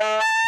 you.